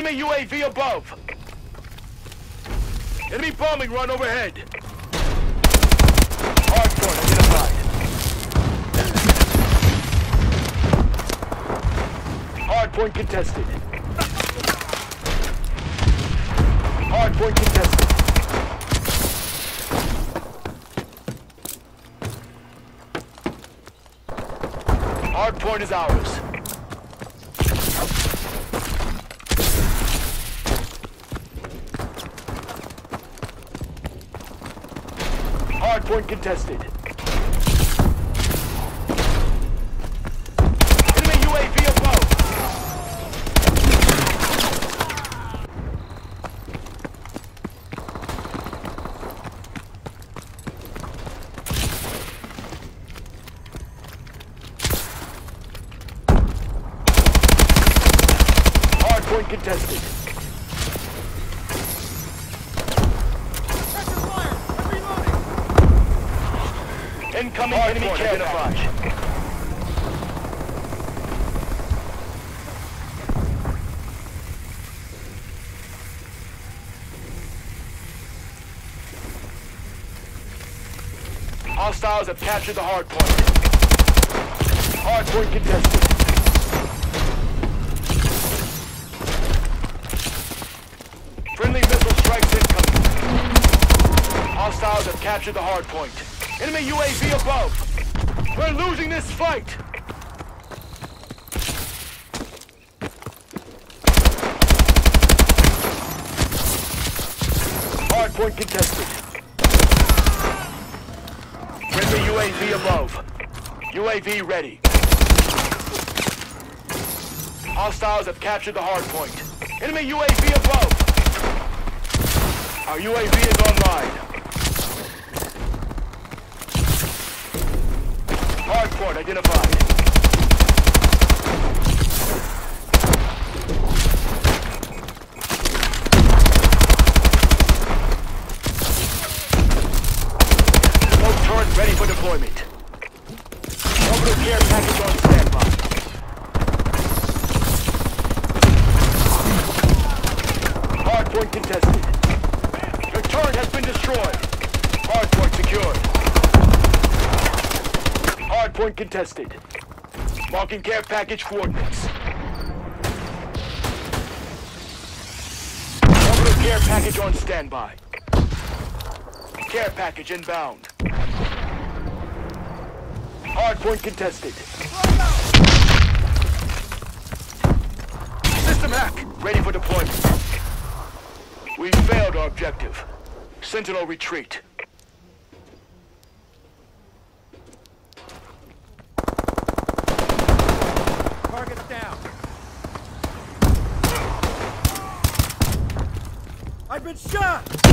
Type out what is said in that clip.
Enemy UAV above. Enemy bombing run overhead. Hardpoint identified. Hardpoint contested. Hardpoint contested. Hardpoint is ours. Hardpoint contested. Enemy UAV above. Hardpoint contested. Incoming enemy care. Hostiles have captured the hard point. Hard point contested. Friendly missile strikes incoming. Hostiles have captured the hard point. Enemy UAV above. We're losing this fight. Hard point contested. Friendly UAV above. UAV ready. Hostiles have captured the hard point. Enemy UAV above. Our UAV is online. Contested. Your turret has been destroyed. Hardpoint secured. Hardpoint contested. Marking care package coordinates. Orbital care package on standby. Care package inbound. Hardpoint contested. System hack, ready for deployment. We failed our objective. Sentinel retreat. I've been shot!